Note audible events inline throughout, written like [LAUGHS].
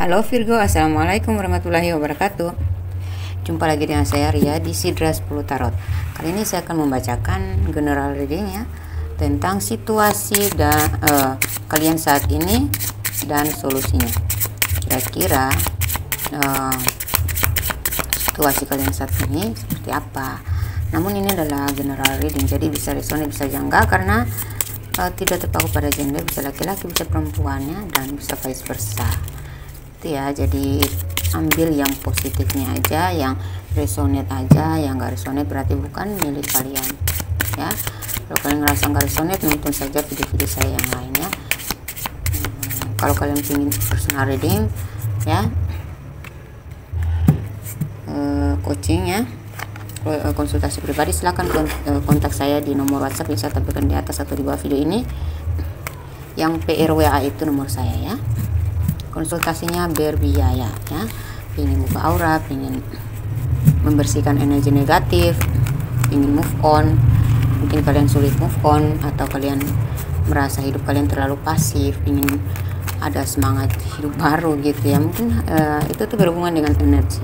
Halo Virgo, Assalamualaikum warahmatullahi wabarakatuh. Jumpa lagi dengan saya Ria di Sidra 10 Tarot. Kali ini saya akan membacakan general reading ya Tentang situasi dan uh, kalian saat ini dan solusinya. Kira-kira uh, situasi kalian saat ini seperti apa? Namun ini adalah general reading Jadi bisa resonate bisa janggal karena uh, tidak terpaku pada gender Bisa laki-laki, bisa perempuannya dan bisa vice versa gitu ya. Jadi ambil yang positifnya aja yang resonate aja. Yang gak resonate berarti bukan milik kalian ya. Kalau kalian ngerasa nggak resonate nonton saja video-video saya yang lainnya hmm, kalau kalian ingin personal reading ya. Uh, coaching ya. Eh, konsultasi pribadi silahkan eh, kontak saya di nomor whatsapp yang saya tampilkan di atas atau di bawah video ini. Yang PRWA itu nomor saya ya konsultasinya berbiaya ya. Ingin buka aura ingin membersihkan energi negatif ingin move on. Mungkin kalian sulit move on atau kalian merasa hidup kalian terlalu pasif ingin ada semangat hidup baru gitu ya. Mungkin uh, itu tuh berhubungan dengan energi.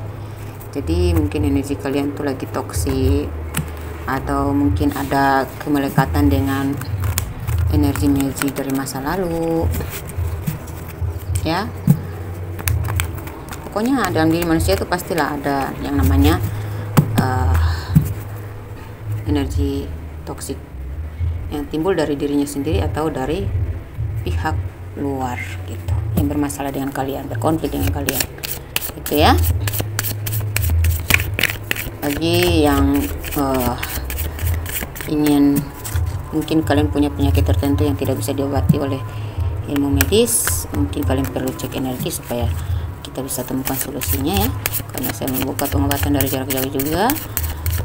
Jadi mungkin energi kalian tuh lagi toksik atau mungkin ada kemelekatan dengan energi-energi dari masa lalu ya. Pokoknya dalam diri manusia itu pastilah ada yang namanya uh, energi toksik yang timbul dari dirinya sendiri atau dari pihak luar gitu yang bermasalah dengan kalian berkonflik dengan kalian gitu ya. Bagi yang uh, ingin mungkin kalian punya penyakit tertentu yang tidak bisa diobati oleh ilmu medis mungkin kalian perlu cek energi supaya kita bisa temukan solusinya ya. Karena saya membuka pengobatan dari jarak jauh juga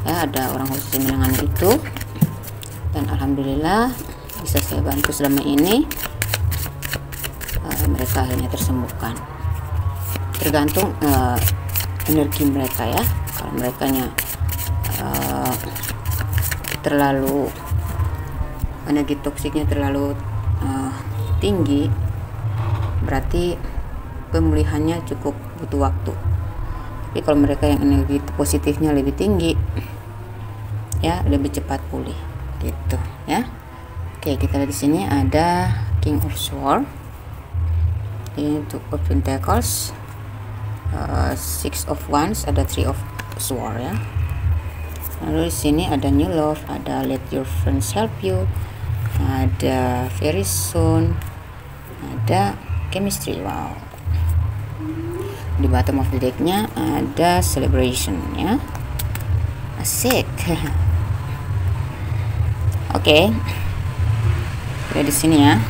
ya ada orang khusus yang menangani itu. Dan alhamdulillah bisa saya bantu selama ini uh, mereka akhirnya tersembuhkan. Tergantung uh, energi mereka ya. Kalau mereka nya uh, terlalu energi toksiknya terlalu uh, tinggi berarti pemulihannya cukup butuh waktu. Tapi kalau mereka yang energi positifnya lebih tinggi ya lebih cepat pulih gitu ya. Oke kita lihat di sini ada King of Swords. Ini two of Pentacles. Uh, six of Wands ada three of Swords ya. Lalu di sini ada New Love ada Let Your Friends Help You ada Very Soon ada chemistry wow di bottom of the decknya ada celebration ya. Asik. [LAUGHS] Oke. Okay. di sini ya.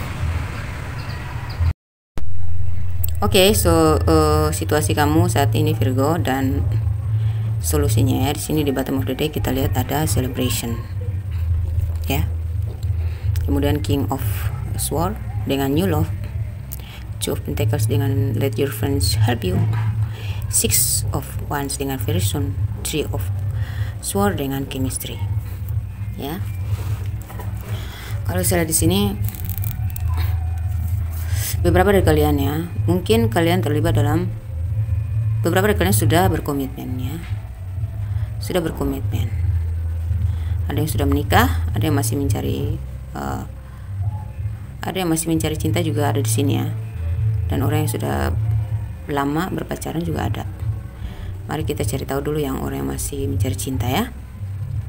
Oke okay, so uh, situasi kamu saat ini Virgo dan solusinya ya. Di sini di bottom of the deck kita lihat ada celebration ya. Kemudian King of Sword dengan New Love two of pentacles dengan let your friends help you. Six of wands dengan very soon three of sword dengan chemistry. Ya. Kalau saya di sini beberapa dari kalian ya mungkin kalian terlibat dalam beberapa dari kalian sudah berkomitmen ya. Sudah berkomitmen. Ada yang sudah menikah ada yang masih mencari uh, ada yang masih mencari cinta juga ada di sini ya dan orang yang sudah lama berpacaran juga ada. Mari kita cari tahu dulu yang orang yang masih mencari cinta ya.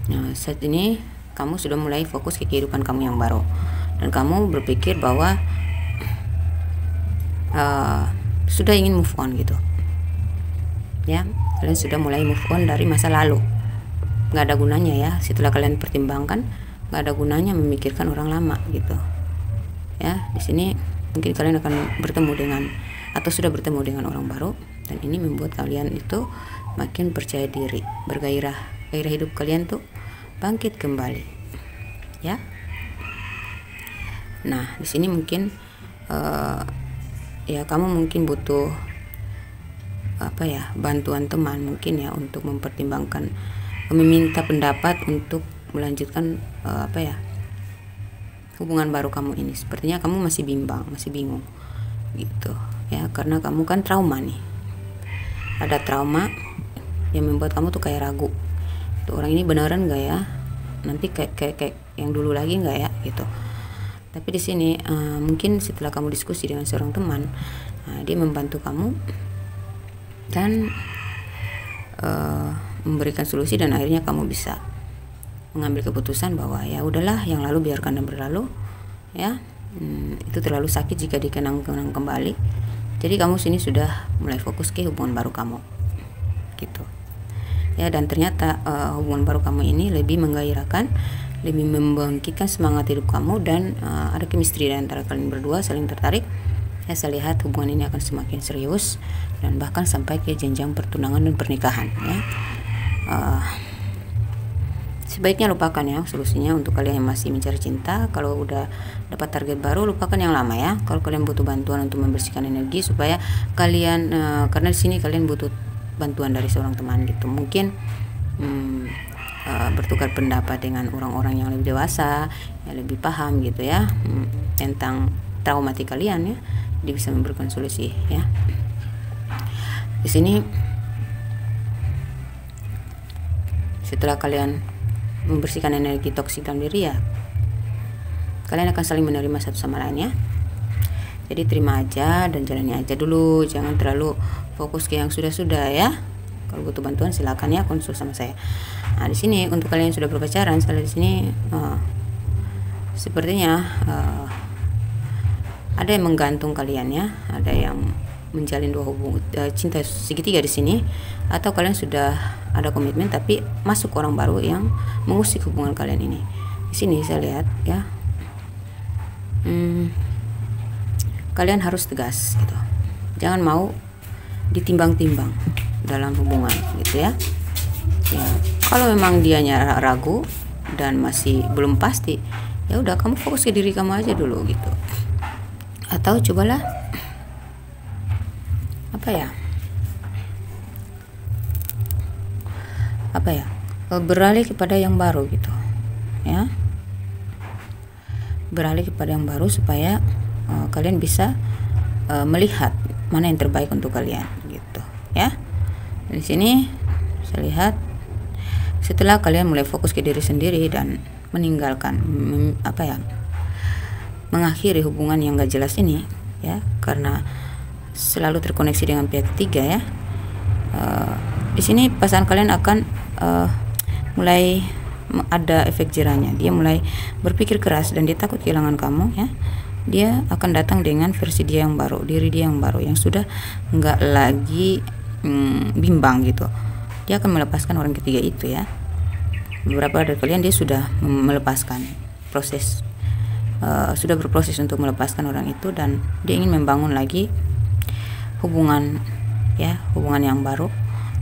Nah saat ini kamu sudah mulai fokus ke kehidupan kamu yang baru. Dan kamu berpikir bahwa uh, sudah ingin move on gitu. Ya kalian sudah mulai move on dari masa lalu. Nggak ada gunanya ya setelah kalian pertimbangkan nggak ada gunanya memikirkan orang lama gitu. Ya di sini mungkin kalian akan bertemu dengan atau sudah bertemu dengan orang baru dan ini membuat kalian itu makin percaya diri bergairah gairah hidup kalian tuh bangkit kembali ya. Nah di sini mungkin uh, ya kamu mungkin butuh apa ya bantuan teman mungkin ya untuk mempertimbangkan meminta pendapat untuk melanjutkan uh, apa ya hubungan baru kamu ini. Sepertinya kamu masih bimbang masih bingung gitu. Ya karena kamu kan trauma nih. Ada trauma yang membuat kamu tuh kayak ragu. Tuh orang ini beneran gak ya? Nanti kayak kayak, kayak yang dulu lagi nggak ya gitu. Tapi di sini uh, mungkin setelah kamu diskusi dengan seorang teman uh, dia membantu kamu dan uh, memberikan solusi dan akhirnya kamu bisa mengambil keputusan bahwa ya udahlah yang lalu biarkan dan berlalu ya. Hmm, itu terlalu sakit jika dikenang-kenang kembali. Jadi kamu sini sudah mulai fokus ke hubungan baru kamu gitu. Ya dan ternyata uh, hubungan baru kamu ini lebih menggairahkan lebih membangkitkan semangat hidup kamu dan uh, ada chemistry di antara kalian berdua saling tertarik. Ya saya lihat hubungan ini akan semakin serius dan bahkan sampai ke jenjang pertunangan dan pernikahan ya. Uh, sebaiknya lupakan ya solusinya untuk kalian yang masih mencari cinta. Kalau udah dapat target baru lupakan yang lama ya. Kalau kalian butuh bantuan untuk membersihkan energi supaya kalian uh, karena di sini kalian butuh bantuan dari seorang teman gitu. Mungkin hmm, uh, bertukar pendapat dengan orang-orang yang lebih dewasa yang lebih paham gitu ya hmm, tentang traumatik kalian ya. Dia bisa memberikan solusi ya. Di sini setelah kalian membersihkan energi toksik dalam diri ya kalian akan saling menerima satu sama lain ya. Jadi terima aja dan jalani aja dulu. Jangan terlalu fokus ke yang sudah-sudah ya. Kalau butuh bantuan silakan ya konsul sama saya. Nah, di sini untuk kalian yang sudah berpacaran, saya di sini uh, sepertinya uh, ada yang menggantung kalian ya, ada yang menjalin dua hubungan uh, cinta segitiga di sini, atau kalian sudah ada komitmen tapi masuk orang baru yang mengusik hubungan kalian ini. Di sini saya lihat ya, hmm, kalian harus tegas gitu, jangan mau ditimbang-timbang dalam hubungan gitu ya. Ya, kalau memang dianya ragu dan masih belum pasti ya udah kamu fokus ke diri kamu aja dulu gitu atau cobalah apa ya apa ya beralih kepada yang baru gitu ya. Beralih kepada yang baru supaya uh, kalian bisa uh, melihat mana yang terbaik untuk kalian gitu ya. Di sini saya lihat setelah kalian mulai fokus ke diri sendiri dan meninggalkan apa ya mengakhiri hubungan yang gak jelas ini ya karena selalu terkoneksi dengan pihak ketiga ya di sini pasangan kalian akan uh, mulai ada efek jerahnya. Dia mulai berpikir keras dan dia takut kehilangan kamu ya. Dia akan datang dengan versi dia yang baru diri dia yang baru yang sudah nggak lagi hmm, bimbang gitu. Dia akan melepaskan orang ketiga itu ya. Beberapa dari kalian dia sudah melepaskan proses uh, sudah berproses untuk melepaskan orang itu dan dia ingin membangun lagi hubungan ya hubungan yang baru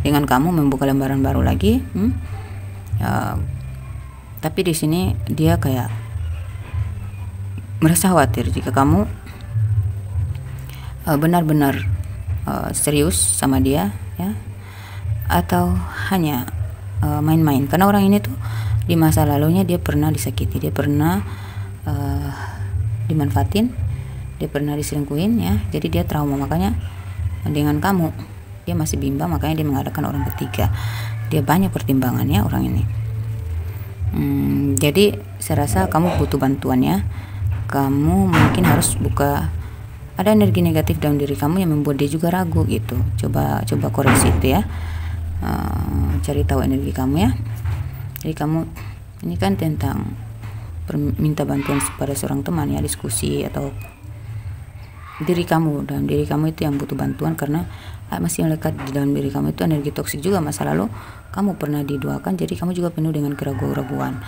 dengan kamu membuka lembaran baru lagi hmm? uh, tapi di sini dia kayak merasa khawatir jika kamu eh, benar-benar uh, uh, serius sama dia ya atau hanya eh, main-main uh, karena orang ini tuh di masa lalunya dia pernah disakiti dia pernah uh, dimanfaatin dia pernah diselingkuhin ya jadi dia trauma makanya dengan kamu dia masih bimbang makanya dia mengadakan orang ketiga. Dia banyak pertimbangannya orang ini. Hmm, jadi saya rasa kamu butuh bantuan ya. Kamu mungkin harus buka ada energi negatif dalam diri kamu yang membuat dia juga ragu gitu. Coba coba koreksi itu ya. Uh, cari tahu energi kamu ya. Jadi kamu ini kan tentang minta bantuan pada seorang teman ya diskusi atau diri kamu. Dan diri kamu itu yang butuh bantuan karena masih melekat di dalam diri kamu itu energi toksik juga masa lalu. Kamu pernah diduakan jadi kamu juga penuh dengan keraguan-keraguan.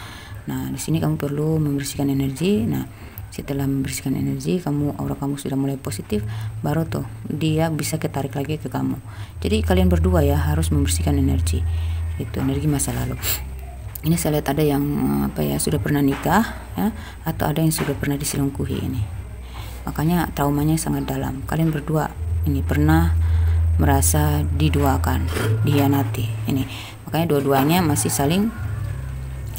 Nah di sini kamu perlu membersihkan energi. Nah setelah membersihkan energi kamu aura kamu sudah mulai positif baru tuh dia bisa ketarik lagi ke kamu. Jadi kalian berdua ya harus membersihkan energi. Itu energi masa lalu. Ini saya lihat ada yang apa ya sudah pernah nikah ya atau ada yang sudah pernah diselingkuhi ini. Makanya traumanya sangat dalam. Kalian berdua ini pernah merasa diduakan dihianati. Ini makanya dua-duanya masih saling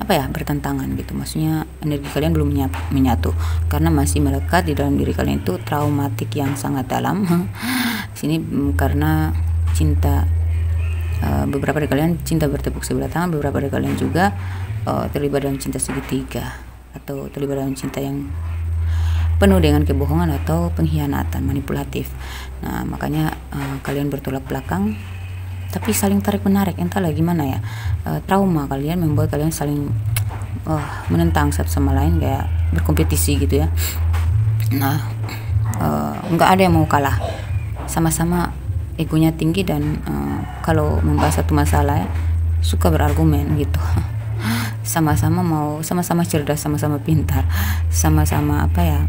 apa ya bertentangan gitu. Maksudnya energi kalian belum menyatu. Karena masih melekat di dalam diri kalian itu traumatik yang sangat dalam. [LAUGHS] Sini mm, karena cinta uh, beberapa dari kalian cinta bertepuk sebelah tangan beberapa dari kalian juga uh, terlibat dalam cinta segitiga atau terlibat dalam cinta yang penuh dengan kebohongan atau pengkhianatan manipulatif nah makanya uh, kalian bertolak belakang tapi saling tarik menarik entahlah gimana ya uh, trauma kalian membuat kalian saling uh, menentang satu sama lain kayak berkompetisi gitu ya. Nah uh, ada yang mau kalah. Sama-sama egonya tinggi dan uh, kalau membahas satu masalah ya, suka berargumen gitu. [LAUGHS] Sama-sama mau sama-sama cerdas sama-sama pintar sama-sama apa ya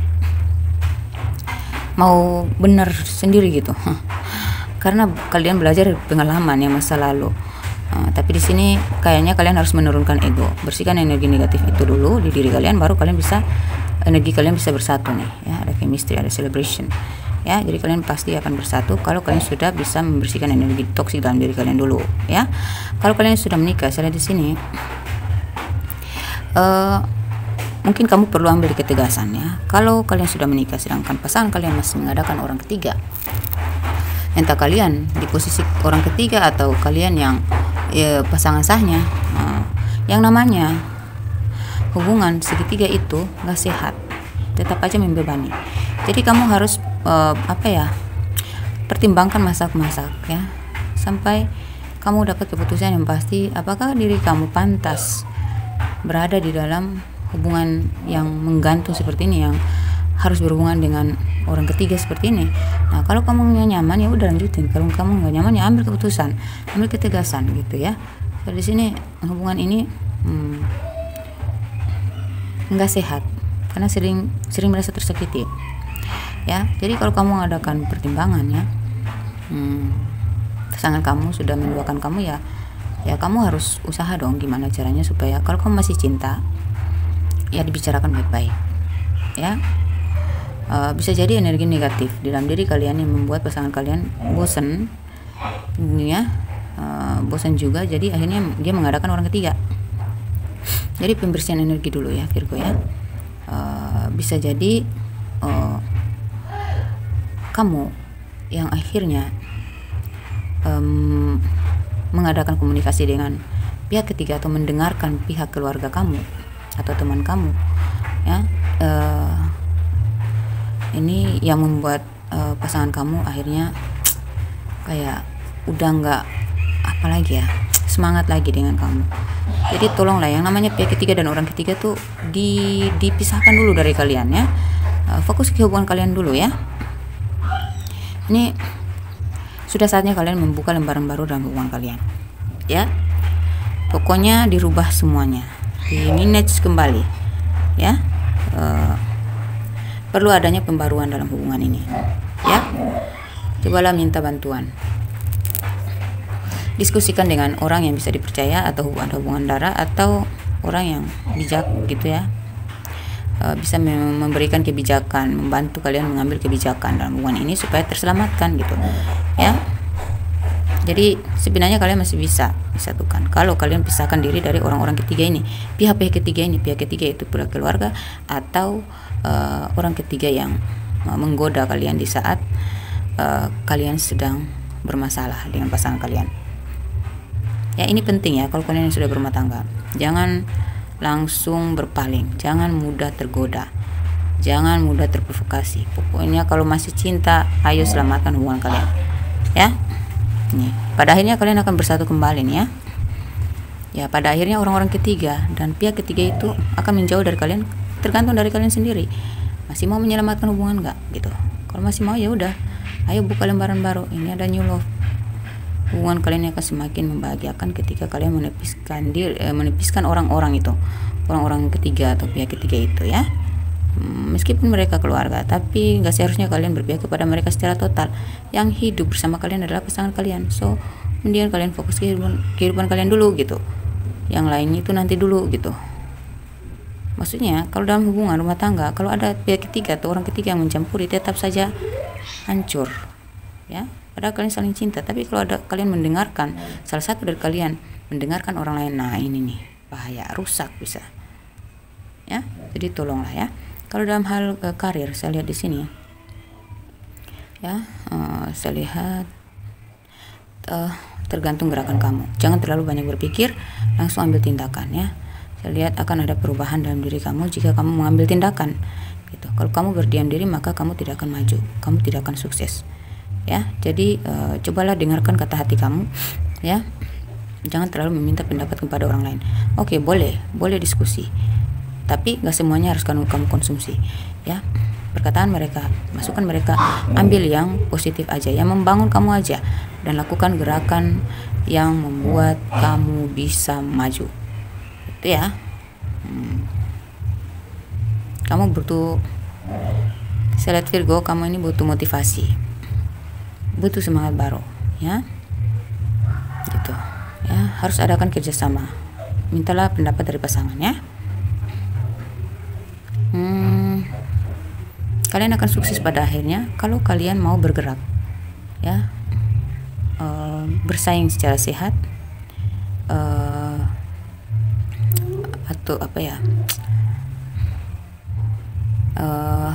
mau benar sendiri gitu. Karena kalian belajar pengalaman ya masa lalu. Uh, tapi di sini kayaknya kalian harus menurunkan ego. Bersihkan energi negatif itu dulu di diri kalian baru kalian bisa energi kalian bisa bersatu nih ya. Ada chemistry ada celebration ya. Jadi kalian pasti akan bersatu kalau kalian sudah bisa membersihkan energi toksik dalam diri kalian dulu ya. Kalau kalian sudah menikah saya di sini uh, mungkin kamu perlu ambil ketegasan ya kalau kalian sudah menikah sedangkan pasangan kalian masih mengadakan orang ketiga. Entah kalian di posisi orang ketiga atau kalian yang ya, pasangan sahnya. Uh, yang namanya hubungan segitiga itu nggak sehat tetap aja membebani. Jadi kamu harus uh, apa ya pertimbangkan masak-masak ya. Sampai kamu dapat keputusan yang pasti apakah diri kamu pantas berada di dalam hubungan yang menggantung seperti ini yang harus berhubungan dengan orang ketiga seperti ini. Nah, kalau kamu nggak nyaman ya udah lanjutin. Kalau kamu nggak nyaman ya ambil keputusan, ambil ketegasan gitu ya. Jadi di sini hubungan ini hmm, nggak hmm, sehat karena sering sering merasa tersakiti ya jadi kalau kamu mengadakan pertimbangan ya hmm, kamu sudah menduakan kamu ya ya kamu harus usaha dong gimana caranya supaya kalau kamu masih cinta ya dibicarakan baik-baik. Ya. Uh, bisa jadi energi negatif di dalam diri kalian yang membuat pasangan kalian bosan ya. Uh, bosan juga jadi akhirnya dia mengadakan orang ketiga. Jadi pembersihan energi dulu ya Virgo ya. Uh, bisa jadi uh, kamu yang akhirnya um, mengadakan komunikasi dengan pihak ketiga atau mendengarkan pihak keluarga kamu atau teman kamu ya uh, ini yang membuat uh, pasangan kamu akhirnya kayak udah nggak apa lagi ya semangat lagi dengan kamu. Jadi tolonglah yang namanya pihak ketiga dan orang ketiga tuh di dipisahkan dulu dari kalian ya. Uh, fokus ke hubungan kalian dulu ya. Ini sudah saatnya kalian membuka lembaran baru dalam hubungan kalian ya. Pokoknya dirubah semuanya di manage kembali ya uh, perlu adanya pembaruan dalam hubungan ini ya cobalah minta bantuan diskusikan dengan orang yang bisa dipercaya atau ada hubungan darah atau orang yang bijak gitu ya uh, bisa memberikan kebijakan, membantu kalian mengambil kebijakan dalam hubungan ini supaya terselamatkan gitu. Ya. Jadi sebenarnya kalian masih bisa disatukan. Kalau kalian pisahkan diri dari orang-orang ketiga ini, pihak-pihak ketiga ini, pihak ketiga itu pihak keluarga atau uh, orang ketiga yang uh, menggoda kalian di saat uh, kalian sedang bermasalah dengan pasangan kalian. Ya ini penting ya kalau kalian sudah berumah tangga. Jangan langsung berpaling. Jangan mudah tergoda. Jangan mudah terprovokasi. Pokoknya kalau masih cinta ayo selamatkan hubungan kalian. Ya pada akhirnya kalian akan bersatu kembali nih ya. Ya pada akhirnya orang-orang ketiga dan pihak ketiga itu akan menjauh dari kalian tergantung dari kalian sendiri. Masih mau menyelamatkan hubungan nggak? Gitu. Kalau masih mau ya udah. Ayo buka lembaran baru. Ini ada new love hubungan kalian akan semakin membahagiakan ketika kalian menepiskan diri eh, menepiskan orang-orang itu. Orang-orang ketiga atau pihak ketiga itu ya meskipun mereka keluarga tapi nggak seharusnya kalian berpihak kepada mereka secara total. Yang hidup bersama kalian adalah pasangan kalian. So kemudian kalian fokus kehidupan, kehidupan kalian dulu gitu. Yang lainnya itu nanti dulu gitu. Maksudnya kalau dalam hubungan rumah tangga kalau ada pihak ketiga atau orang ketiga yang mencampuri tetap saja hancur ya. Padahal kalian saling cinta tapi kalau ada kalian mendengarkan salah satu dari kalian mendengarkan orang lain nah ini nih bahaya rusak bisa ya. Jadi tolonglah ya kalau dalam hal uh, karir saya lihat di sini ya. Uh, saya lihat uh, tergantung gerakan kamu. Jangan terlalu banyak berpikir langsung ambil tindakan ya. Saya lihat akan ada perubahan dalam diri kamu jika kamu mengambil tindakan gitu. Kalau kamu berdiam diri maka kamu tidak akan maju kamu tidak akan sukses ya. Jadi uh, cobalah dengarkan kata hati kamu ya. Jangan terlalu meminta pendapat kepada orang lain. Oke boleh boleh diskusi tapi nggak semuanya harus kamu kamu konsumsi ya. Perkataan mereka masukkan mereka ambil yang positif aja yang membangun kamu aja. Dan lakukan gerakan yang membuat kamu bisa maju. Itu ya. Hmm. kamu butuh saya lihat Virgo kamu ini butuh motivasi. Butuh semangat baru ya. Gitu ya. Harus adakan kerjasama. Mintalah pendapat dari pasangan ya kalian akan sukses pada akhirnya kalau kalian mau bergerak ya. Uh, bersaing secara sehat uh, atau apa ya uh,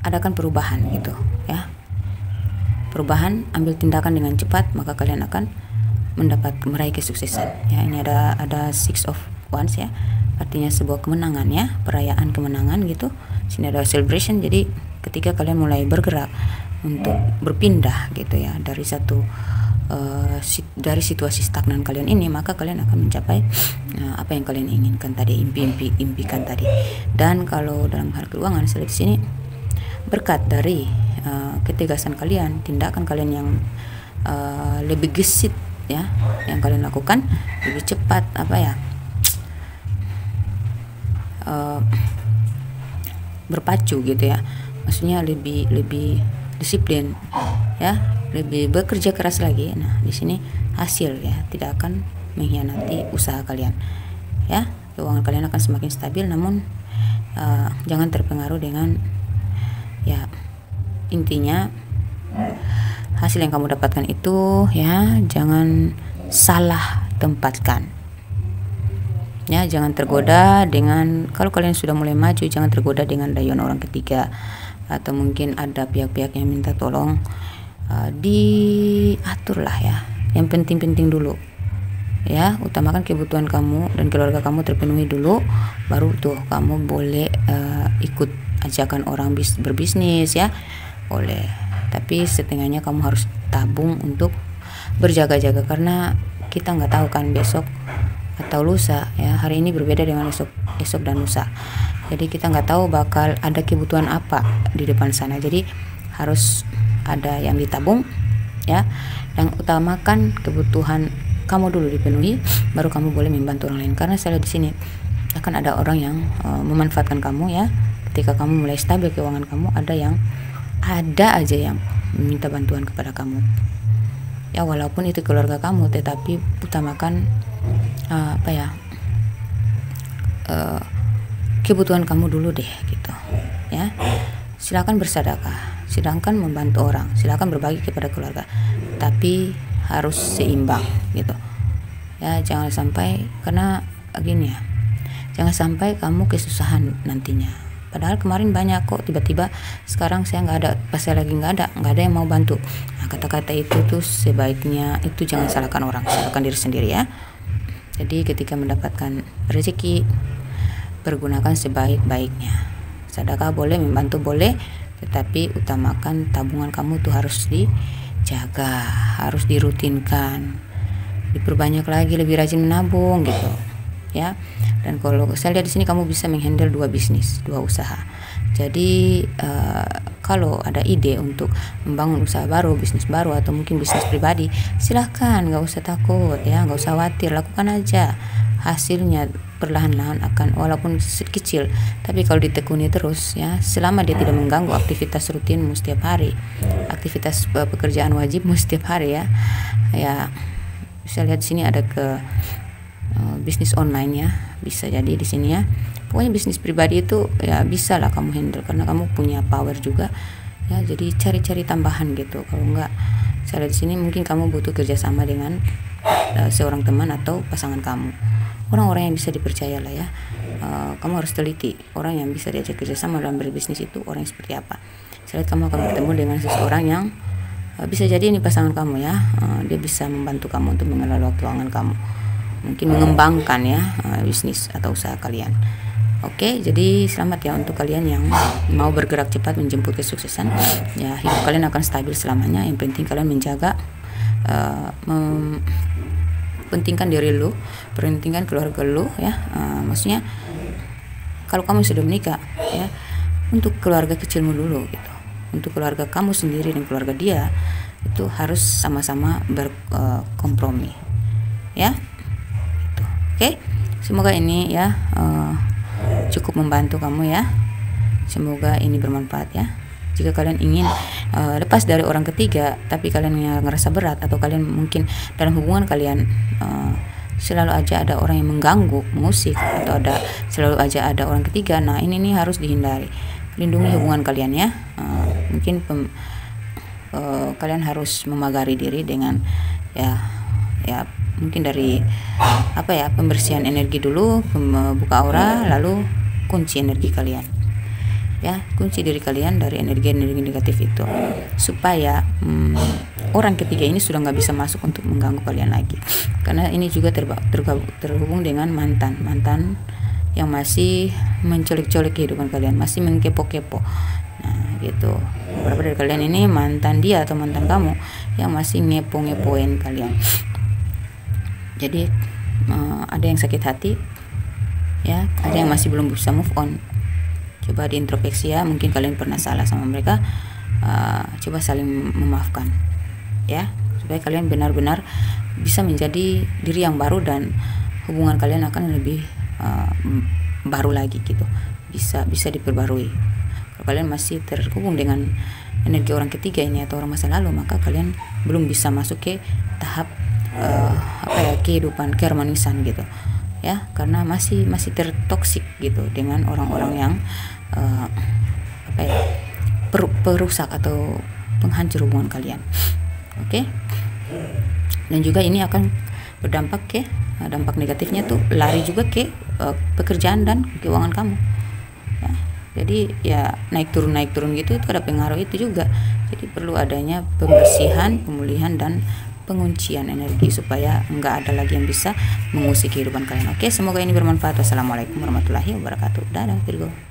adakan perubahan gitu ya. Perubahan ambil tindakan dengan cepat maka kalian akan mendapat meraih kesuksesan ya. Ini ada ada six of wands ya artinya sebuah kemenangan ya perayaan kemenangan gitu. Sini ada celebration jadi ketika kalian mulai bergerak untuk berpindah gitu ya dari satu uh, dari situasi stagnan kalian ini maka kalian akan mencapai uh, apa yang kalian inginkan tadi impi-impi impikan tadi. Dan kalau dalam hal keuangan saya di sini berkat dari uh, ketegasan kalian tindakan kalian yang uh, lebih gesit ya yang kalian lakukan lebih cepat apa ya uh, berpacu gitu ya. Maksudnya lebih lebih disiplin ya. Lebih bekerja keras lagi. Nah di sini hasil ya tidak akan mengkhianati usaha kalian ya. Keuangan kalian akan semakin stabil namun uh, jangan terpengaruh dengan ya intinya hasil yang kamu dapatkan itu ya jangan salah tempatkan ya jangan tergoda dengan kalau kalian sudah mulai maju jangan tergoda dengan rayuan orang ketiga. Atau mungkin ada pihak-pihak yang minta tolong uh, diatur lah ya. Yang penting-penting dulu. Ya utamakan kebutuhan kamu dan keluarga kamu terpenuhi dulu baru tuh kamu boleh uh, ikut ajakan orang bis berbisnis ya. Boleh. Tapi setengahnya kamu harus tabung untuk berjaga-jaga karena kita nggak tahu kan besok atau lusa ya. Hari ini berbeda dengan esok esok dan lusa. Jadi kita nggak tahu bakal ada kebutuhan apa di depan sana. Jadi harus ada yang ditabung ya. Yang utamakan kebutuhan kamu dulu dipenuhi baru kamu boleh membantu orang lain. Karena saya lihat di sini akan ada orang yang uh, memanfaatkan kamu ya. Ketika kamu mulai stabil keuangan kamu ada yang ada aja yang meminta bantuan kepada kamu ya walaupun itu keluarga kamu tetapi utamakan uh, apa ya uh, kebutuhan kamu dulu deh gitu. Ya silakan bersedekah silakan membantu orang silakan berbagi kepada keluarga tapi harus seimbang gitu. Ya jangan sampai karena gini ya jangan sampai kamu kesusahan nantinya padahal kemarin banyak kok tiba-tiba sekarang saya nggak ada pas saya lagi nggak ada nggak ada yang mau bantu nah kata-kata itu tuh sebaiknya itu jangan salahkan orang salahkan diri sendiri ya jadi ketika mendapatkan rezeki pergunakan sebaik-baiknya. Sedekah boleh, membantu boleh, tetapi utamakan tabungan kamu tuh harus dijaga, harus dirutinkan. Diperbanyak lagi, lebih rajin menabung gitu. Ya. Dan kalau saya lihat di sini kamu bisa menghandle dua bisnis, dua usaha. Jadi uh, kalau ada ide untuk membangun usaha baru, bisnis baru atau mungkin bisnis pribadi, silahkan, nggak usah takut ya, nggak usah khawatir, lakukan aja. Hasilnya perlahan-lahan akan walaupun kecil, tapi kalau ditekuni terus ya, selama dia tidak mengganggu aktivitas rutinmu setiap hari, aktivitas pekerjaan wajibmu [LAUGHS] setiap hari ya, ya saya lihat sini ada ke uh, bisnis online ya, bisa jadi di sini ya. Pokoknya bisnis pribadi itu ya bisa lah kamu handle karena kamu punya power juga. Ya jadi cari-cari tambahan gitu. Kalau enggak saya di sini mungkin kamu butuh kerjasama dengan uh, seorang teman atau pasangan kamu. Orang-orang yang bisa dipercaya lah ya. Uh, kamu harus teliti orang yang bisa diajak kerjasama dalam berbisnis itu orang yang seperti apa. Saya kamu akan bertemu dengan seseorang yang uh, bisa jadi ini pasangan kamu ya. Uh, dia bisa membantu kamu untuk mengelola keuangan kamu mungkin mengembangkan ya uh, bisnis atau usaha kalian Oke, jadi selamat ya untuk kalian yang mau bergerak cepat menjemput kesuksesan. Ya, hidup kalian akan stabil selamanya. Yang penting kalian menjaga, uh, pentingkan diri lu, pentingkan keluarga lu ya. Uh, maksudnya kalau kamu sudah menikah ya, untuk keluarga kecilmu dulu gitu. Untuk keluarga kamu sendiri dan keluarga dia itu harus sama-sama berkompromi. Uh, ya. Oke. Semoga ini ya uh, cukup membantu kamu ya. Semoga ini bermanfaat ya. Jika kalian ingin uh, lepas dari orang ketiga, tapi kalian ngerasa berat atau kalian mungkin dalam hubungan kalian uh, selalu aja ada orang yang mengganggu, musik atau ada selalu aja ada orang ketiga. Nah ini nih harus dihindari. Lindungi hubungan kalian ya. Uh, mungkin pem, uh, kalian harus memagari diri dengan ya ya mungkin dari apa ya pembersihan energi dulu buka aura lalu kunci energi kalian. Ya kunci diri kalian dari energi-energi negatif itu. Supaya hmm, orang ketiga ini sudah nggak bisa masuk untuk mengganggu kalian lagi. Karena ini juga terhubung dengan mantan. Mantan yang masih menculik-culik kehidupan kalian masih mengkepo-kepo nah gitu. Beberapa dari kalian ini mantan dia atau mantan kamu yang masih ngepo-ngepoin kalian jadi uh, ada yang sakit hati ya ada yang masih belum bisa move on. Coba diintrospeksi ya mungkin kalian pernah salah sama mereka uh, coba saling memaafkan ya. Supaya kalian benar-benar bisa menjadi diri yang baru dan hubungan kalian akan lebih uh, baru lagi gitu. Bisa bisa diperbarui. Kalau kalian masih terhubung dengan energi orang ketiga ini atau orang masa lalu maka kalian belum bisa masuk ke tahap uh, apa ya kehidupan keharmonisan gitu ya. Karena masih masih tertoksik gitu dengan orang-orang yang uh, apa ya per, perusak atau penghancur hubungan kalian. Oke? Okay? dan juga ini akan berdampak ke dampak negatifnya tuh lari juga ke uh, pekerjaan dan keuangan kamu ya. Jadi ya naik turun naik turun gitu itu ada pengaruh itu juga. Jadi perlu adanya pembersihan pemulihan dan penguncian energi supaya enggak ada lagi yang bisa mengusik kehidupan kalian. Oke, semoga ini bermanfaat. Wassalamualaikum warahmatullahi wabarakatuh. Dadah, Virgo.